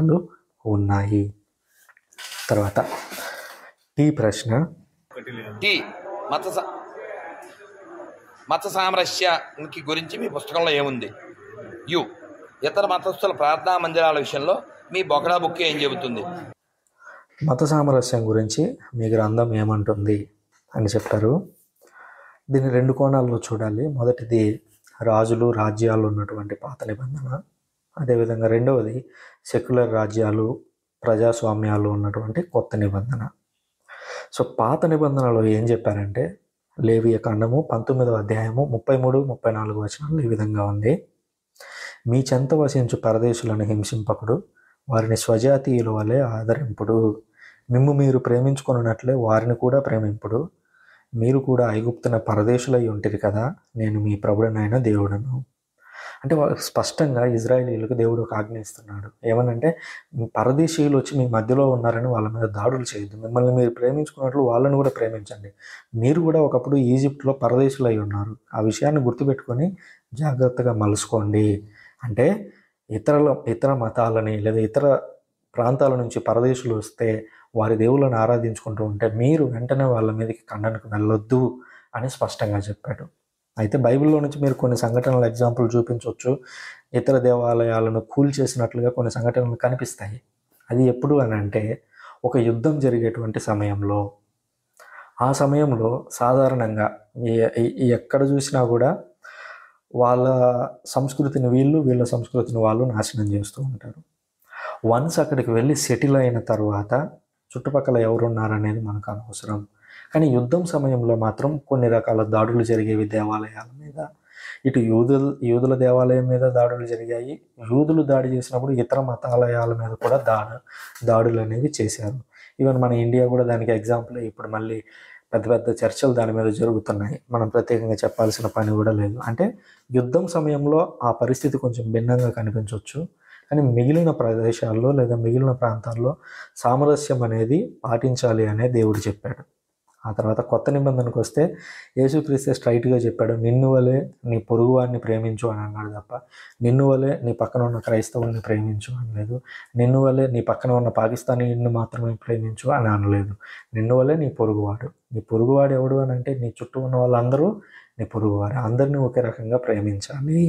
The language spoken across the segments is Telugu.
నక్షత్రాలు ఉన్నాయి. తర్వాత టీ ప్రశ్న. టి మత మత సామరస్యానికి గురించి మీ పుస్తకంలో ఏముంది? యు. ఇతర మతస్థుల ప్రార్థనా మందిరాల విషయంలో మీ బొకడా బుక్ ఏం చెబుతుంది? మత సామరస్యం గురించి మీ గ్రంథం ఏమంటుంది? అని చెప్పారు దీన్ని రెండు కోణాల్లో చూడాలి. మొదటిది రాజులు రాజ్యాలు ఉన్నటువంటి పాత నిబంధన. అదేవిధంగా రెండవది సెక్యులర్ రాజ్యాలు ప్రజాస్వామ్యాలు ఉన్నటువంటి కొత్త నిబంధన. సో పాత నిబంధనలో ఏం చెప్పారంటే లేవియ ఖండము పంతొమ్మిదవ అధ్యాయము ముప్పై మూడు ముప్పై నాలుగు వచనాలు ఈ విధంగా ఉంది. మీ చెంత వసించు పరదేశులను హింసింపకుడు వారిని స్వజాతీయుల వలె ఆదరింపుడు. మిమ్ము మీరు ప్రేమించుకున్నట్లే వారిని కూడా ప్రేమింపుడు. మీరు కూడా ఐగుప్తున పరదేశులై ఉంటిరి కదా నేను మీ ప్రభుడనైన దేవుడను. అంటే స్పష్టంగా ఇజ్రాయేలీలకు దేవుడు ఒక ఆజ్ఞ ఇస్తున్నాడు ఏమనంటే పరదేశీయులు వచ్చి మీ మధ్యలో ఉన్నారని వాళ్ళ మీద దాడులు చేయొద్దు. మిమ్మల్ని మీరు ప్రేమించుకున్నట్లు వాళ్ళని కూడా ప్రేమించండి. మీరు కూడా ఒకప్పుడు ఈజిప్ట్లో పరదేశులై ఉన్నారు. ఆ విషయాన్ని గుర్తుపెట్టుకొని జాగ్రత్తగా మలుసుకోండి. అంటే ఇతరుల ఇతర మతాలని లేదా ఇతర ప్రాంతాల నుంచి పరదేశులు వస్తే వారి దేవుళ్ళని ఆరాధించుకుంటూ ఉంటే మీరు వెంటనే వాళ్ళ మీదకి ఖండనకు వెళ్ళొద్దు అని స్పష్టంగా చెప్పాడు. అయితే బైబిల్లో నుంచి మీరు కొన్ని సంఘటనల ఎగ్జాంపుల్ చూపించవచ్చు. ఇతర దేవాలయాలను కూల్ చేసినట్లుగా కొన్ని సంఘటనలు కనిపిస్తాయి. అది ఎప్పుడు అని అంటే ఒక యుద్ధం జరిగేటువంటి సమయంలో. ఆ సమయంలో సాధారణంగా ఎక్కడ చూసినా కూడా వాళ్ళ సంస్కృతిని వీళ్ళు వీళ్ళ సంస్కృతిని వాళ్ళు నాశనం చేస్తూ ఉంటారు. వన్స్ అక్కడికి వెళ్ళి సెటిల్ అయిన తర్వాత చుట్టుపక్కల ఎవరున్నారనేది మనకు అనవసరం. కానీ యుద్ధం సమయంలో మాత్రం కొన్ని రకాల దాడులు జరిగేవి దేవాలయాల మీద. ఇటు యూదుల యూదుల దేవాలయం మీద దాడులు జరిగాయి. యూదులు దాడి చేసినప్పుడు ఇతర మతాలయాల మీద కూడా దాడు దాడులు అనేవి చేశారు. ఈవెన్ మన ఇండియా కూడా దానికి ఎగ్జాంపుల్ ఇప్పుడు మళ్ళీ పెద్ద పెద్ద చర్చలు దాని మీద జరుగుతున్నాయి. మనం ప్రత్యేకంగా చెప్పాల్సిన పని కూడా లేదు. అంటే యుద్ధం సమయంలో ఆ పరిస్థితి కొంచెం భిన్నంగా కనిపించవచ్చు కానీ మిగిలిన ప్రదేశాల్లో లేదా మిగిలిన ప్రాంతాల్లో సామరస్యం అనేది పాటించాలి అనే దేవుడు చెప్పాడు. ఆ తర్వాత కొత్త నిబంధనకు వస్తే యేసుక్రీస్తే స్ట్రైట్గా చెప్పాడు నిన్ను వలే నీ పొరుగువాడిని ప్రేమించు అని అన్నాడు తప్ప నిన్ను వలే నీ పక్కన ఉన్న క్రైస్తవుల్ని ప్రేమించు అనలేదు నిన్ను వలే నీ పక్కన ఉన్న పాకిస్తానీని మాత్రమే ప్రేమించు అని అనలేదు నిన్ను వలే నీ పొరుగువాడు నీ పొరుగువాడు ఎవడు అని అంటే నీ చుట్టూ ఉన్న వాళ్ళందరూ నీ పొరుగువారు అందరినీ ఒకే రకంగా ప్రేమించాలి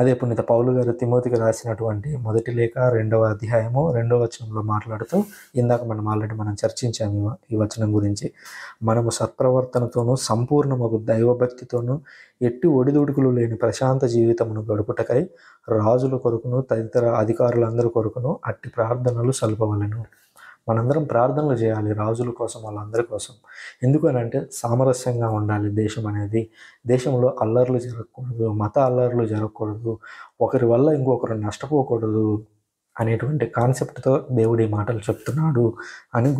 అదే పుణ్యత పౌలు గారు తిమోతికి రాసినటువంటి మొదటి లేఖ రెండవ అధ్యాయము రెండవ వచనంలో మాట్లాడుతూ ఇందాక మనం ఆల్రెడీ మనం చర్చించాము ఈ వచనం గురించి. మనము సత్ప్రవర్తనతోనూ సంపూర్ణమగు దైవభక్తితోనూ ఎట్టి ఒడిదుడుకులు లేని ప్రశాంత జీవితమును గడుపుటకై రాజుల కొరకును తదితర అధికారులందరి కొరకును అట్టి ప్రార్థనలు సల్పవలెను. మనందరం ప్రార్థనలు చేయాలి రాజుల కోసం వాళ్ళందరి కోసం. ఎందుకనంటే సామరస్యంగా ఉండాలి దేశం అనేది. దేశంలో అల్లర్లు జరగకూడదు మత అల్లర్లు జరగకూడదు ఒకరి వల్ల ఇంకొకరు నష్టపోకూడదు అనేటువంటి కాన్సెప్ట్తో దేవుడి మాటలు చెప్తున్నాడు అని